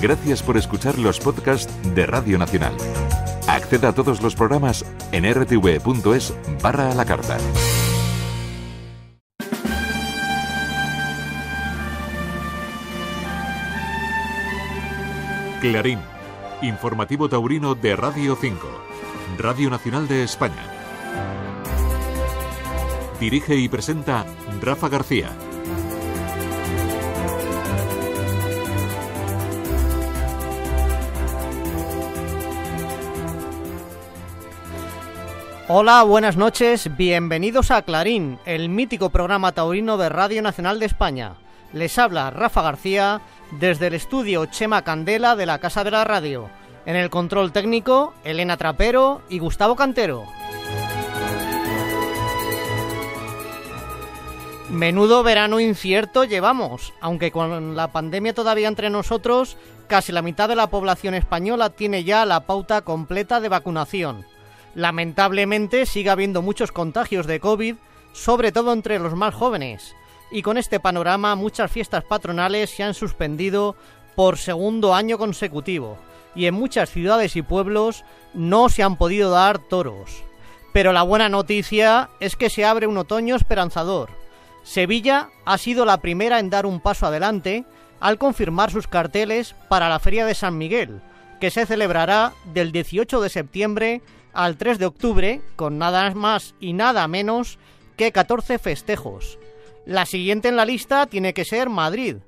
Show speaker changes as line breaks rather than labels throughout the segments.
Gracias por escuchar los podcasts de Radio Nacional. Acceda a todos los programas en rtv.es barra a la carta. Clarín, informativo taurino de Radio 5, Radio Nacional de España. Dirige y presenta Rafa García.
Hola, buenas noches, bienvenidos a Clarín, el mítico programa taurino de Radio Nacional de España. Les habla Rafa García desde el estudio Chema Candela de la Casa de la Radio. En el control técnico, Elena Trapero y Gustavo Cantero. Menudo verano incierto llevamos, aunque con la pandemia todavía entre nosotros, casi la mitad de la población española tiene ya la pauta completa de vacunación. Lamentablemente sigue habiendo muchos contagios de COVID, sobre todo entre los más jóvenes, y con este panorama muchas fiestas patronales se han suspendido por segundo año consecutivo, y en muchas ciudades y pueblos no se han podido dar toros. Pero la buena noticia es que se abre un otoño esperanzador. Sevilla ha sido la primera en dar un paso adelante al confirmar sus carteles para la Feria de San Miguel, que se celebrará del 18 de septiembre al 3 de octubre con nada más y nada menos que 14 festejos. La siguiente en la lista tiene que ser Madrid,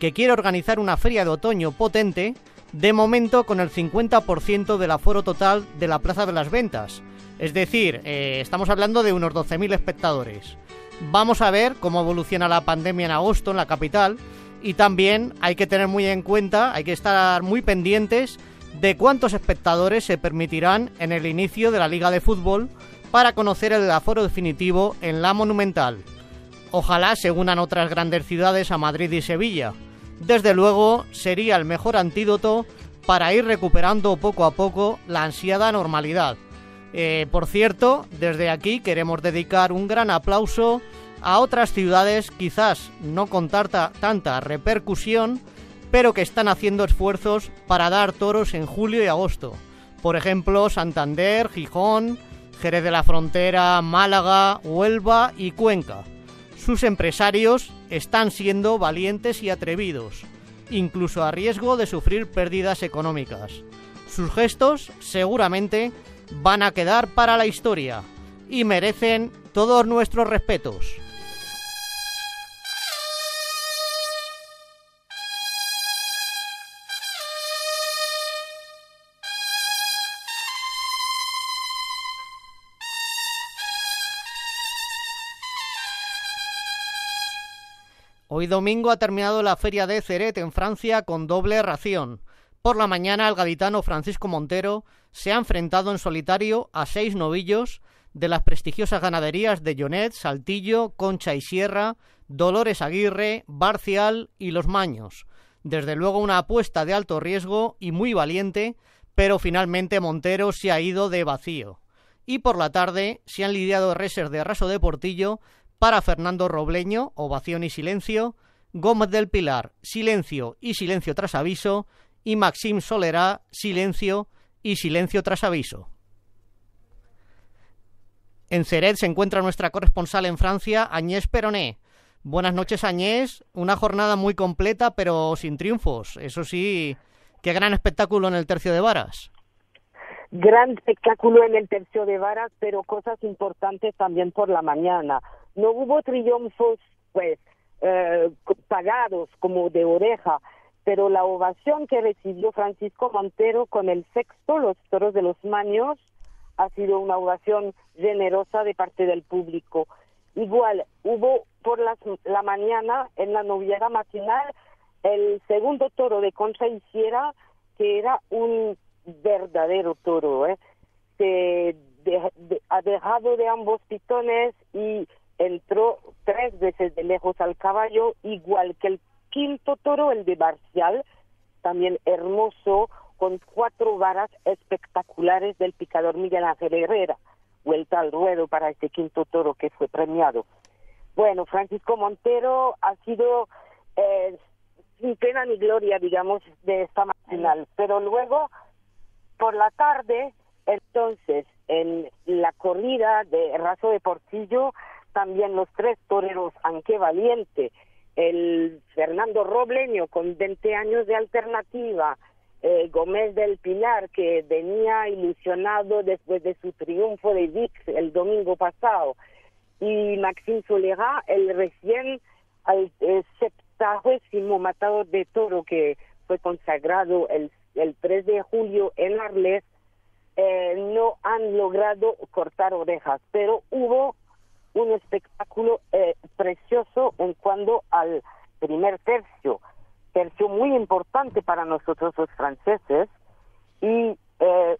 que quiere organizar una feria de otoño potente, de momento con el 50% del aforo total de la Plaza de las Ventas. Es decir, eh, estamos hablando de unos 12.000 espectadores. Vamos a ver cómo evoluciona la pandemia en agosto en la capital y también hay que tener muy en cuenta, hay que estar muy pendientes de cuántos espectadores se permitirán en el inicio de la Liga de Fútbol para conocer el aforo definitivo en la Monumental. Ojalá se unan otras grandes ciudades a Madrid y Sevilla. Desde luego sería el mejor antídoto para ir recuperando poco a poco la ansiada normalidad. Eh, por cierto, desde aquí queremos dedicar un gran aplauso a otras ciudades quizás no con tanta repercusión, pero que están haciendo esfuerzos para dar toros en julio y agosto. Por ejemplo, Santander, Gijón, Jerez de la Frontera, Málaga, Huelva y Cuenca. Sus empresarios están siendo valientes y atrevidos, incluso a riesgo de sufrir pérdidas económicas. Sus gestos seguramente van a quedar para la historia y merecen todos nuestros respetos. Hoy domingo ha terminado la feria de Ceret en Francia con doble ración. Por la mañana el gaditano Francisco Montero se ha enfrentado en solitario a seis novillos de las prestigiosas ganaderías de Jonet, Saltillo, Concha y Sierra, Dolores Aguirre, Barcial y Los Maños. Desde luego una apuesta de alto riesgo y muy valiente, pero finalmente Montero se ha ido de vacío. Y por la tarde se han lidiado reses de raso de Portillo para Fernando Robleño, Ovación y Silencio, Gómez del Pilar, Silencio y Silencio tras aviso, y Maxim Solerá, Silencio y Silencio tras aviso. En Ceret se encuentra nuestra corresponsal en Francia, Agnès Peroné. Buenas noches, Añés. Una jornada muy completa, pero sin triunfos. Eso sí, qué gran espectáculo en el tercio de varas.
Gran espectáculo en el tercio de varas, pero cosas importantes también por la mañana. No hubo triunfos, pues, eh, pagados como de oreja, pero la ovación que recibió Francisco Montero con el sexto, los toros de los maños, ha sido una ovación generosa de parte del público. Igual, hubo por la mañana, en la noviera matinal, el segundo toro de Concha Sierra, que era un verdadero toro, ¿eh? Se ha dejado de ambos pitones y entró tres veces de lejos al caballo, igual que el quinto toro, el de Barcial, también hermoso, con cuatro varas espectaculares del picador Miguel Ángel Herrera, vuelta al ruedo para este quinto toro que fue premiado. Bueno, Francisco Montero ha sido eh, sin pena ni gloria, digamos, de esta final. Pero luego, por la tarde, entonces, en la corrida de Razo de Portillo, también los tres toreros, aunque valiente, el Fernando Robleño con 20 años de alternativa, eh, Gómez del Pilar, que venía ilusionado después de su triunfo de Vix el domingo pasado, y Maxime Solera, el recién al eh, matador de toro que fue consagrado el, el 3 de julio en Arles, eh, no han logrado cortar orejas, pero hubo un espectáculo eh, precioso en cuanto al primer tercio, tercio muy importante para nosotros los franceses y eh,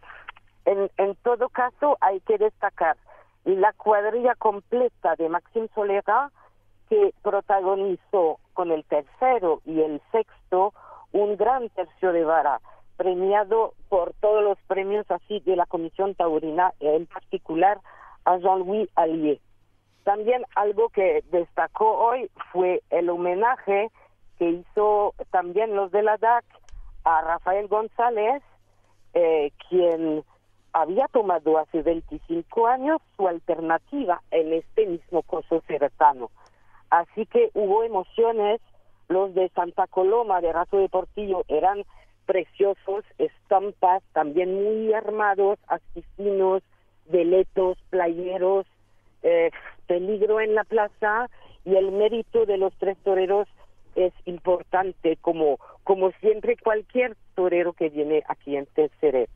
en, en todo caso hay que destacar la cuadrilla completa de Maxime Solera que protagonizó con el tercero y el sexto un gran tercio de vara premiado por todos los premios así de la Comisión Taurina, en particular a Jean-Louis Allier. También algo que destacó hoy fue el homenaje que hizo también los de la DAC a Rafael González, eh, quien había tomado hace 25 años su alternativa en este mismo coso cercano. Así que hubo emociones, los de Santa Coloma, de Razo de Portillo, eran preciosos, estampas también muy armados, asesinos, veletos, playeros, eh, peligro en la plaza y el mérito de los tres toreros es importante como, como siempre cualquier torero que viene aquí en Terceret.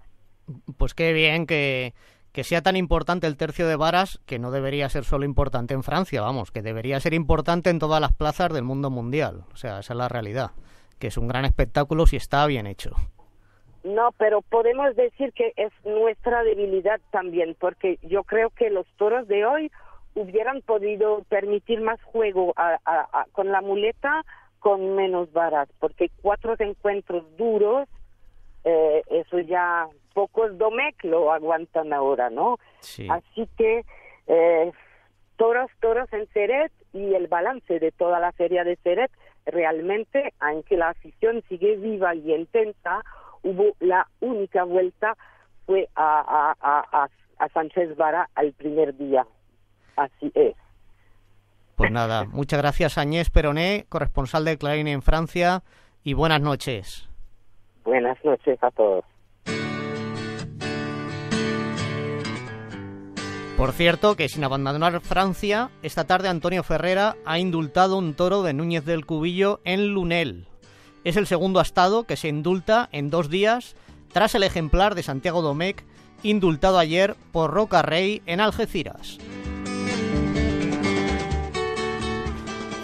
Pues qué bien que, que sea tan importante el tercio de varas, que no debería ser solo importante en Francia, vamos, que debería ser importante en todas las plazas del mundo mundial. O sea, esa es la realidad que es un gran espectáculo si está bien hecho.
No, pero podemos decir que es nuestra debilidad también, porque yo creo que los toros de hoy hubieran podido permitir más juego con la muleta con menos varas, porque cuatro encuentros duros, eh, eso ya pocos Domec lo aguantan ahora, ¿no? Sí. Así que eh, toros, toros en Ceret y el balance de toda la feria de Ceret realmente, aunque la afición sigue viva y intensa, hubo la única vuelta fue a, a, a, Sánchez Vara al primer día. Así es.
Pues nada, muchas gracias Añés Peroné, corresponsal de Clarín en Francia, y buenas noches.
Buenas noches a todos.
Por cierto, que sin abandonar Francia, esta tarde Antonio Ferrera ha indultado un toro de Núñez del Cubillo en Lunel. Es el segundo astado que se indulta en dos días tras el ejemplar de Santiago Domecq indultado ayer por Roca Rey en Algeciras.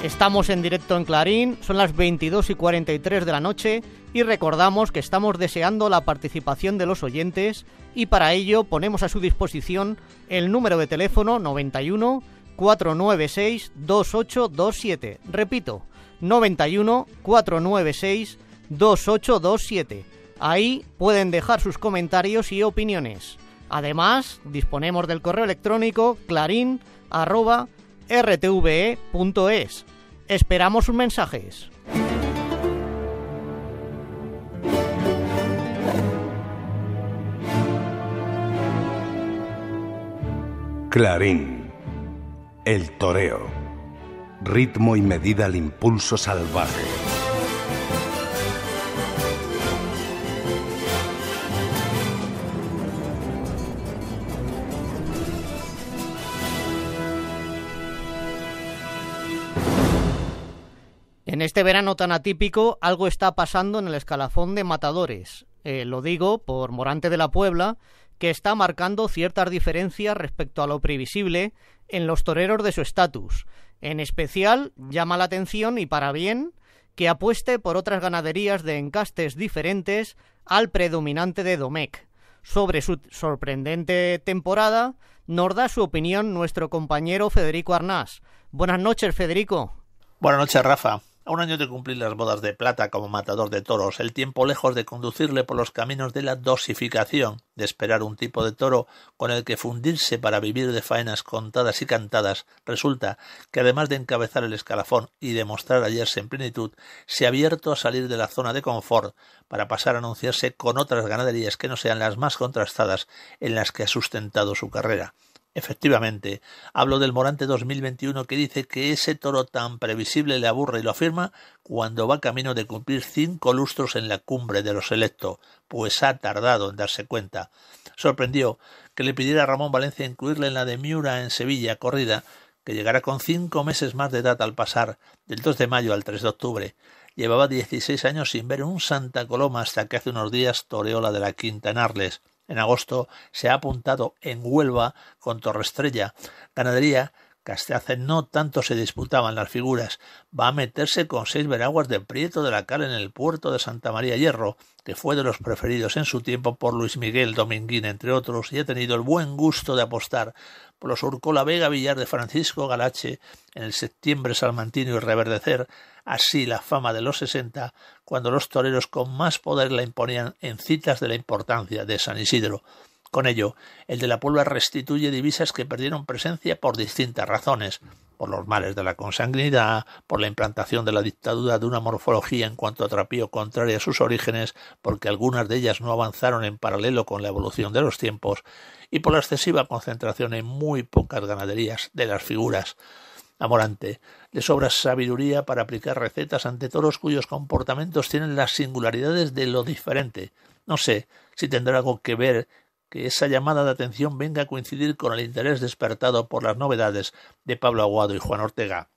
Estamos en directo en Clarín, son las 22 y 43 de la noche y recordamos que estamos deseando la participación de los oyentes y para ello ponemos a su disposición el número de teléfono 91 496 2827. Repito, 91 496 2827. Ahí pueden dejar sus comentarios y opiniones. Además, disponemos del correo electrónico clarín rtve.es. Esperamos sus mensajes.
Clarín. El toreo. Ritmo y medida al impulso salvaje.
En este verano tan atípico, algo está pasando en el escalafón de matadores. Eh, lo digo por Morante de la Puebla, que está marcando ciertas diferencias respecto a lo previsible en los toreros de su estatus. En especial, llama la atención, y para bien, que apueste por otras ganaderías de encastes diferentes al predominante de Domecq. Sobre su sorprendente temporada, nos da su opinión nuestro compañero Federico Arnás. Buenas noches, Federico.
Buenas noches, Rafa. A un año de cumplir las bodas de plata como matador de toros, el tiempo lejos de conducirle por los caminos de la dosificación, de esperar un tipo de toro con el que fundirse para vivir de faenas contadas y cantadas, resulta que además de encabezar el escalafón y demostrar hallarse en plenitud, se ha abierto a salir de la zona de confort para pasar a anunciarse con otras ganaderías que no sean las más contrastadas en las que ha sustentado su carrera. Efectivamente, hablo del Morante 2021 que dice que ese toro tan previsible le aburre y lo afirma cuando va camino de cumplir cinco lustros en la cumbre de los electos, pues ha tardado en darse cuenta. Sorprendió que le pidiera a Ramón Valencia incluirle en la de Miura en Sevilla, corrida, que llegará con cinco meses más de edad al pasar, del 2 de mayo al 3 de octubre. Llevaba dieciséis años sin ver un Santa Coloma hasta que hace unos días toreó la de la Quinta en Arles. En agosto se ha apuntado en Huelva con Torrestrella, ganadería que no tanto se disputaban las figuras. Va a meterse con seis veraguas de Prieto de la Cal en el puerto de Santa María Hierro, que fue de los preferidos en su tiempo por Luis Miguel Dominguín, entre otros, y ha tenido el buen gusto de apostar por los la Vega Villar de Francisco Galache en el septiembre salmantino y reverdecer así la fama de los sesenta, cuando los toreros con más poder la imponían en citas de la importancia de San Isidro. Con ello, el de la Puebla restituye divisas que perdieron presencia por distintas razones, por los males de la consanguinidad, por la implantación de la dictadura de una morfología en cuanto a trapío contraria a sus orígenes, porque algunas de ellas no avanzaron en paralelo con la evolución de los tiempos, y por la excesiva concentración en muy pocas ganaderías de las figuras. Amorante le sobra sabiduría para aplicar recetas ante toros cuyos comportamientos tienen las singularidades de lo diferente. No sé si tendrá algo que ver que esa llamada de atención venga a coincidir con el interés despertado por las novedades de Pablo Aguado y Juan Ortega.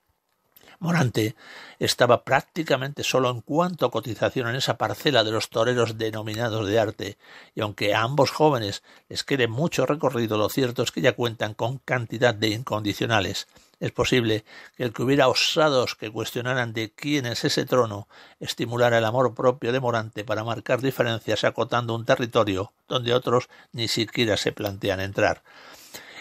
Morante estaba prácticamente solo en cuanto a cotización en esa parcela de los toreros denominados de arte, y aunque a ambos jóvenes les quede mucho recorrido, lo cierto es que ya cuentan con cantidad de incondicionales. Es posible que el que hubiera osados que cuestionaran de quién es ese trono estimulara el amor propio de Morante para marcar diferencias acotando un territorio donde otros ni siquiera se plantean entrar.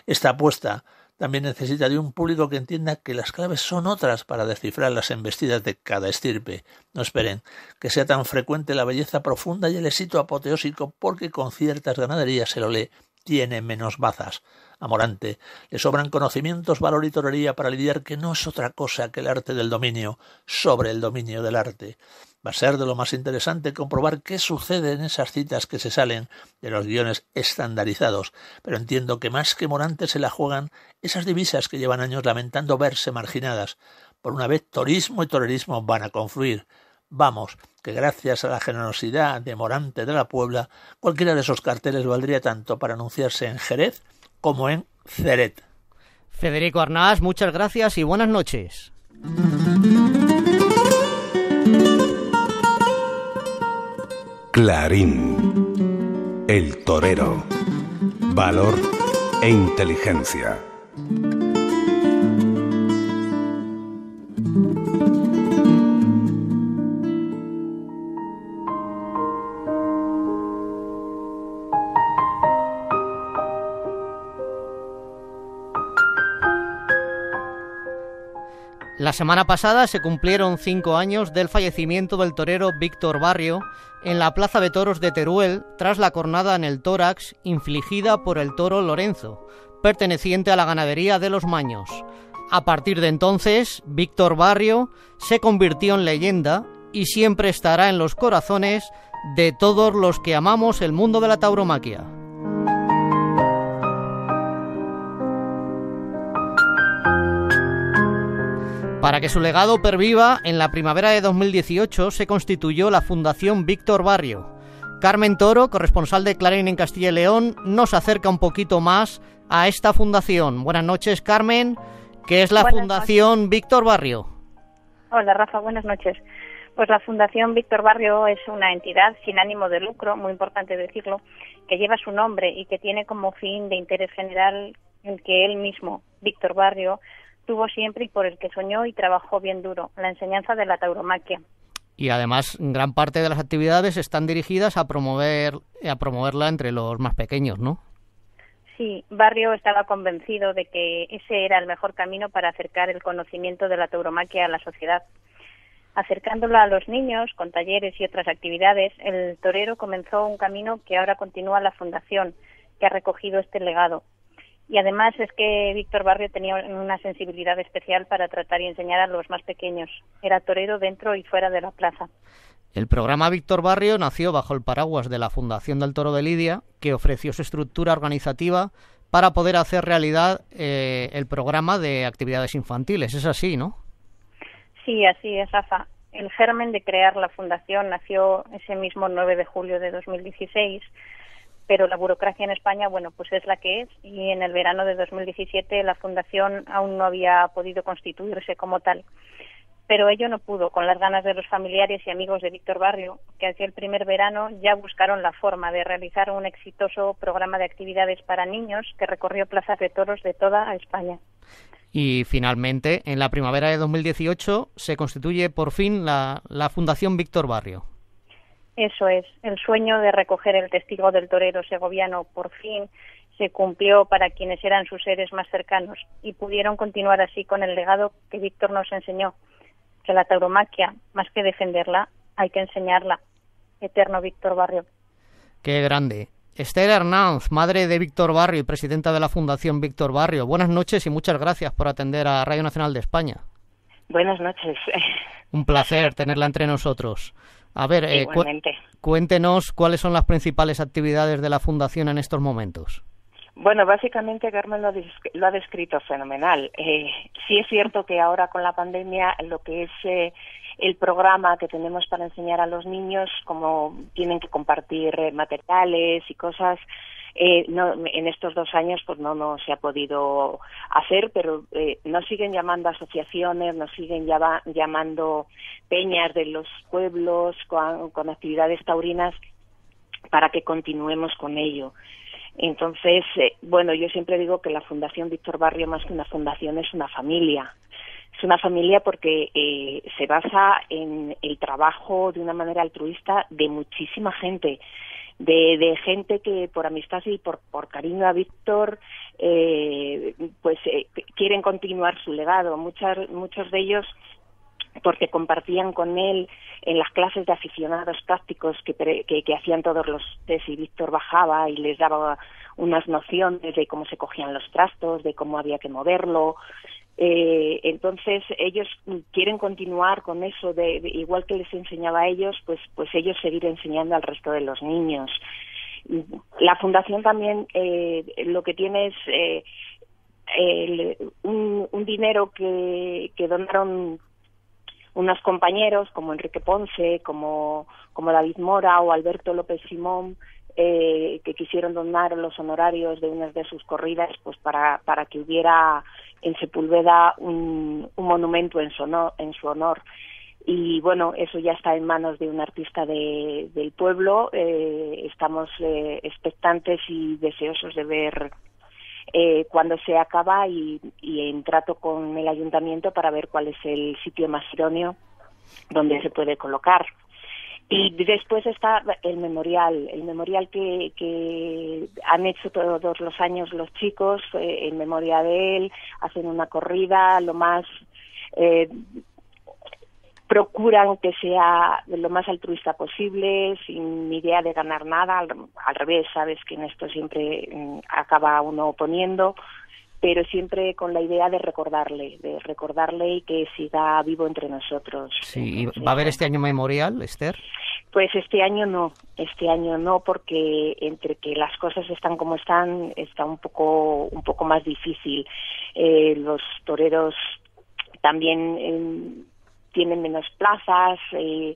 Esta apuesta también necesita de un público que entienda que las claves son otras para descifrar las embestidas de cada estirpe. No esperen que sea tan frecuente la belleza profunda y el éxito apoteósico porque con ciertas ganaderías se lo lee tiene menos bazas. Amorante, le sobran conocimientos, valor y torería para lidiar que no es otra cosa que el arte del dominio sobre el dominio del arte. Va a ser de lo más interesante comprobar qué sucede en esas citas que se salen de los guiones estandarizados, pero entiendo que más que Morante se la juegan esas divisas que llevan años lamentando verse marginadas. Por una vez torismo y torerismo van a confluir. Vamos, que gracias a la generosidad de Morante de la Puebla, cualquiera de esos carteles valdría tanto para anunciarse en Jerez como en Ceret.
Federico Arnás, muchas gracias y buenas noches.
Clarín, el torero, valor e inteligencia.
La semana pasada se cumplieron cinco años del fallecimiento del torero Víctor Barrio en la Plaza de Toros de Teruel tras la cornada en el tórax infligida por el toro Lorenzo, perteneciente a la ganadería de los Maños. A partir de entonces, Víctor Barrio se convirtió en leyenda y siempre estará en los corazones de todos los que amamos el mundo de la tauromaquia. Para que su legado perviva, en la primavera de 2018 se constituyó la Fundación Víctor Barrio. Carmen Toro, corresponsal de Clarín en Castilla y León, nos acerca un poquito más a esta fundación. Buenas noches, Carmen. ¿Qué es la Fundación Víctor Barrio?
Hola, Rafa. Buenas noches. Pues la Fundación Víctor Barrio es una entidad sin ánimo de lucro, muy importante decirlo, que lleva su nombre y que tiene como fin de interés general el que él mismo, Víctor Barrio, tuvo siempre y por el que soñó y trabajó bien duro, la enseñanza de la tauromaquia.
Y además, gran parte de las actividades están dirigidas a promover a promoverla entre los más pequeños, ¿no?
Sí, Barrio estaba convencido de que ese era el mejor camino para acercar el conocimiento de la tauromaquia a la sociedad. Acercándola a los niños con talleres y otras actividades, el torero comenzó un camino que ahora continúa la Fundación, que ha recogido este legado. Y además es que Víctor Barrio tenía una sensibilidad especial para tratar y enseñar a los más pequeños. Era torero dentro y fuera de la plaza.
El programa Víctor Barrio nació bajo el paraguas de la Fundación del Toro de Lidia, que ofreció su estructura organizativa para poder hacer realidad eh, el programa de actividades infantiles. Es así, ¿no?
Sí, así es, Rafa. El germen de crear la fundación nació ese mismo 9 de julio de 2016, pero la burocracia en España, bueno, pues es la que es y en el verano de 2017 la fundación aún no había podido constituirse como tal. Pero ello no pudo, con las ganas de los familiares y amigos de Víctor Barrio, que hacia el primer verano ya buscaron la forma de realizar un exitoso programa de actividades para niños que recorrió plazas de toros de toda España.
Y finalmente, en la primavera de 2018 se constituye por fin la, Fundación Víctor Barrio.
Eso es, el sueño de recoger el testigo del torero segoviano por fin se cumplió para quienes eran sus seres más cercanos y pudieron continuar así con el legado que Víctor nos enseñó, que la tauromaquia, más que defenderla, hay que enseñarla. Eterno Víctor Barrio.
Qué grande. Esther Hernández, madre de Víctor Barrio y presidenta de la Fundación Víctor Barrio. Buenas noches y muchas gracias por atender a Radio Nacional de España.
Buenas noches.
Un placer tenerla entre nosotros. A ver, eh, cuéntenos cuáles son las principales actividades de la Fundación en estos momentos.
Bueno, básicamente Carmen lo, ha descrito fenomenal. Eh, sí es cierto que ahora con la pandemia lo que es eh, el programa que tenemos para enseñar a los niños, como tienen que compartir eh, materiales y cosas, eh, no, en estos dos años pues no, no se ha podido hacer, pero eh, nos siguen llamando asociaciones, nos siguen llamando peñas de los pueblos con, con actividades taurinas para que continuemos con ello. Entonces, eh, bueno, yo siempre digo que la Fundación Víctor Barrio, más que una fundación, es una familia es una familia porque eh, se basa en el trabajo de una manera altruista de muchísima gente, de, gente que por amistad y por, por cariño a Víctor, eh, pues eh, quieren continuar su legado. Muchas, muchos de ellos porque compartían con él en las clases de aficionados prácticos que, que, que hacían todos los test y Víctor bajaba y les daba unas nociones de cómo se cogían los trastos, de cómo había que moverlo, eh, entonces ellos quieren continuar con eso, de, igual que les enseñaba a ellos, pues, pues ellos seguir enseñando al resto de los niños. La fundación también eh, lo que tiene es eh, un, dinero que, que donaron unos compañeros como Enrique Ponce, como, como David Mora o Alberto López Simón, eh, que quisieron donar los honorarios de unas de sus corridas pues para, para que hubiera en Sepúlveda un, monumento en su, honor, en su honor. Y bueno, eso ya está en manos de un artista de, del pueblo. Eh, estamos eh, expectantes y deseosos de ver eh, cuándo se acaba y, y en trato con el ayuntamiento para ver cuál es el sitio más idóneo donde se puede colocar. Y después está el memorial, el memorial que, que han hecho todos los años los chicos en memoria de él, hacen una corrida, lo más eh, procuran que sea lo más altruista posible, sin idea de ganar nada, al, al revés, sabes que en esto siempre mm, acaba uno oponiendo, pero siempre con la idea de recordarle, de recordarle y que siga vivo entre nosotros.
Sí, ¿va a haber este año memorial, Esther?
Pues este año no, este año no, porque entre que las cosas están como están, está un poco, un poco más difícil. Eh, los toreros también eh, tienen menos plazas eh,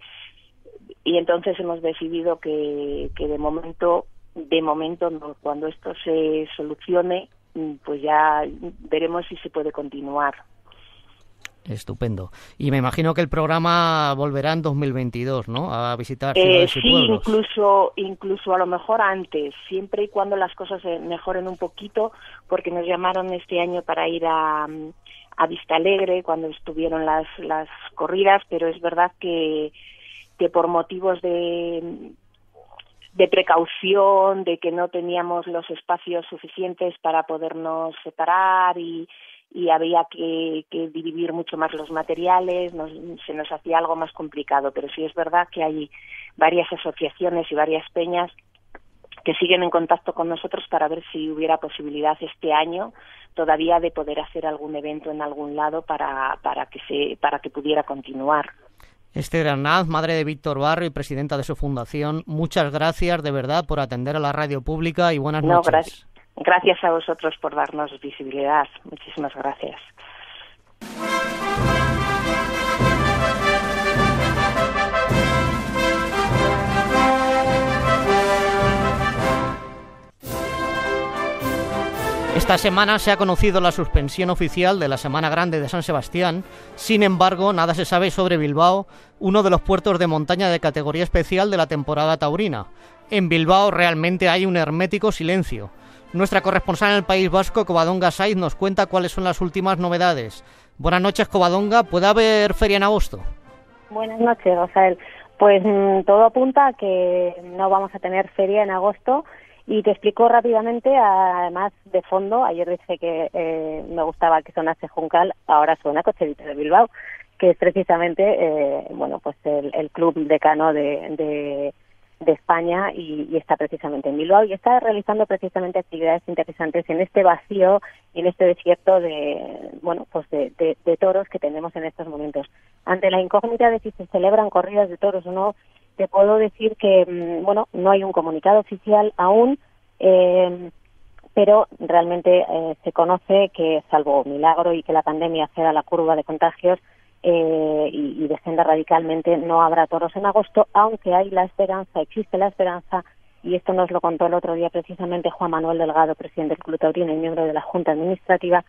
y entonces hemos decidido que, que de momento, de momento no, cuando esto se solucione, pues ya veremos si se puede continuar.
Estupendo. Y me imagino que el programa volverá en 2022, ¿no? A visitar
eh,
sí,
incluso, incluso a lo mejor antes, siempre y cuando las cosas se mejoren un poquito, porque nos llamaron este año para ir a, a Vista Alegre cuando estuvieron las, las corridas, pero es verdad que, que por motivos de, de precaución, de que no teníamos los espacios suficientes para podernos separar y, y había que, dividir mucho más los materiales, se nos hacía algo más complicado, pero sí es verdad que hay varias asociaciones y varias peñas que siguen en contacto con nosotros para ver si hubiera posibilidad este año todavía de poder hacer algún evento en algún lado para, para que se para que pudiera continuar.
Esther Arnaz, madre de Víctor Barrio y presidenta de su fundación, muchas gracias de verdad por atender a la radio pública y buenas noches.
gracias a vosotros por darnos visibilidad. Muchísimas gracias.
Esta semana se ha conocido la suspensión oficial de la Semana Grande de San Sebastián. Sin embargo, nada se sabe sobre Bilbao, uno de los puertos de montaña de categoría especial de la temporada taurina. En Bilbao realmente hay un hermético silencio. Nuestra corresponsal en el País Vasco, Covadonga Saiz, nos cuenta cuáles son las últimas novedades. Buenas noches, Covadonga. ¿Puede haber feria en agosto?
Buenas noches, Rafael. Pues mm, todo apunta a que no vamos a tener feria en agosto y te explico rápidamente, además de fondo, ayer dije que eh, me gustaba que sonase Juncal, ahora suena Cocherito de Bilbao, que es precisamente, eh, bueno, pues el, club decano de, de, España y, está precisamente en Bilbao y está realizando precisamente actividades interesantes en este vacío y en este desierto de, bueno, pues de, de toros que tenemos en estos momentos. Ante la incógnita de si se celebran corridas de toros o no, te puedo decir que, mm, bueno, no hay un comunicado oficial aún, eh, pero realmente eh, se conoce que, salvo milagro y que la pandemia ceda la curva de contagios eh, y, y descenda radicalmente, no habrá toros en agosto, aunque hay la esperanza, existe la esperanza, y esto nos lo contó el otro día precisamente Juan Manuel Delgado, presidente del Club Taurino y miembro de la Junta Administrativa,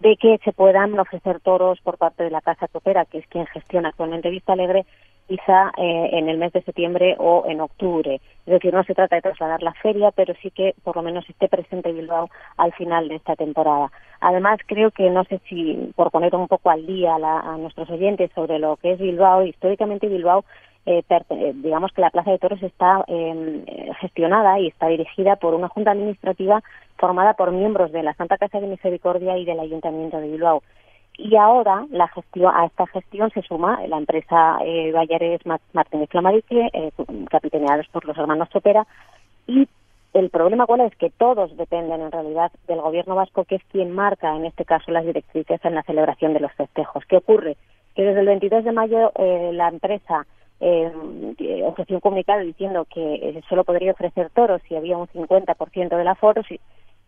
de que se puedan ofrecer toros por parte de la Casa Topera, que es quien gestiona actualmente Vista Alegre, quizá eh, en el mes de septiembre o en octubre. Es decir, no se trata de trasladar la feria, pero sí que por lo menos esté presente Bilbao al final de esta temporada. Además, creo que no sé si, por poner un poco al día a, nuestros oyentes sobre lo que es Bilbao, históricamente Bilbao eh, eh, digamos que la Plaza de Toros está em, gestionada y está dirigida por una junta administrativa formada por miembros de la Santa Casa de Misericordia y del Ayuntamiento de Bilbao y ahora la gestión, a esta gestión se suma la empresa eh, Bayares Martínez Flamarique, eh, capitaneados por los hermanos Sopera, y el problema cuál es que todos dependen en realidad del gobierno vasco, que es quien marca en este caso las directrices en la celebración de los festejos. ¿Qué ocurre? Que desde el 22 de mayo eh, la empresa eh, ofreció un comunicado diciendo que eh, solo podría ofrecer toros si había un 50% del aforo,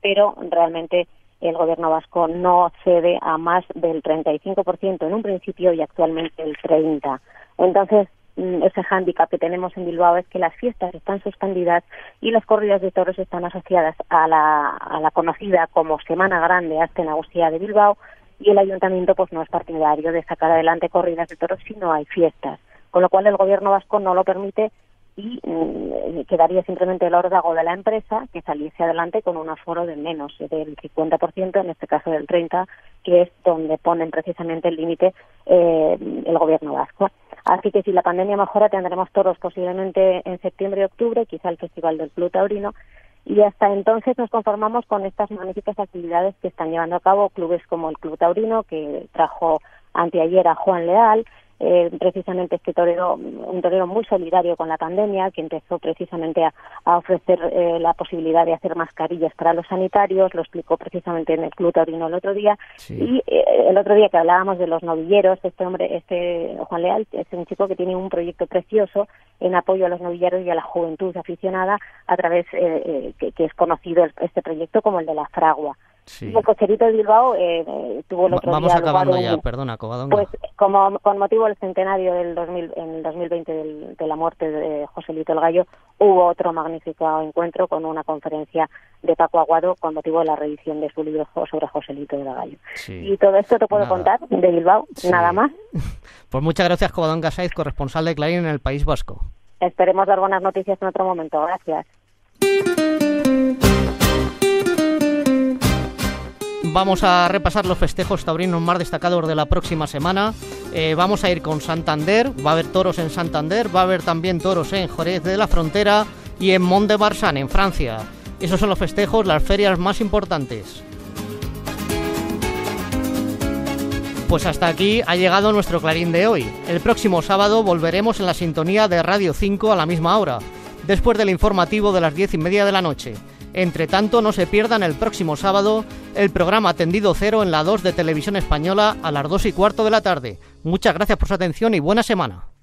pero realmente el gobierno vasco no cede a más del 35% en un principio y actualmente el 30%. Entonces, mm, ese hándicap que tenemos en Bilbao es que las fiestas están suspendidas y las corridas de toros están asociadas a la, a la conocida como Semana Grande hasta Agustía de Bilbao y el ayuntamiento pues no es partidario de sacar adelante corridas de toros si no hay fiestas, con lo cual el gobierno vasco no lo permite y mm, quedaría simplemente el órdago de la empresa que saliese adelante con un aforo de menos del 50%, en este caso del 30%, que es donde ponen precisamente el límite eh, el gobierno vasco. Así que si la pandemia mejora tendremos toros posiblemente en septiembre y octubre, quizá el Festival del Club Taurino, y hasta entonces nos conformamos con estas magníficas actividades que están llevando a cabo clubes como el Club Taurino, que trajo anteayer a Juan Leal, eh, precisamente este torero, un torero muy solidario con la pandemia, que empezó precisamente a, ofrecer eh, la posibilidad de hacer mascarillas para los sanitarios, lo explicó precisamente en el Club Taurino el otro día, y eh, el otro día que hablábamos de los novilleros, este hombre, este Juan Leal, es un chico que tiene un proyecto precioso en apoyo a los novilleros y a la juventud aficionada a través que, que, es conocido este proyecto como el de la fragua. Sí. El cocherito de Bilbao eh, eh, tuvo el otro
Vamos acabando ya, perdona, Covadonga.
Pues como, con motivo del centenario del 2000, en el 2020 de la muerte de Joselito el Gallo, hubo otro magnífico encuentro con una conferencia de Paco Aguado con motivo de la reedición de su libro sobre Joselito del Gallo. Y todo esto te puedo contar de Bilbao, nada más.
Pues muchas gracias, Covadonga Saiz, corresponsal de Clarín en el País Vasco.
Esperemos dar buenas noticias en otro momento. Gracias.
Vamos a repasar los festejos taurinos más destacados de la próxima semana. Eh, vamos a ir con Santander, va a haber toros en Santander, va a haber también toros en Jerez de la Frontera y en Mont de Marsan, en Francia. Esos son los festejos, las ferias más importantes. Pues hasta aquí ha llegado nuestro clarín de hoy. El próximo sábado volveremos en la sintonía de Radio 5 a la misma hora, después del informativo de las diez y media de la noche. Entre tanto, no se pierdan el próximo sábado el programa Tendido Cero en la 2 de Televisión Española a las 2 y cuarto de la tarde. Muchas gracias por su atención y buena semana.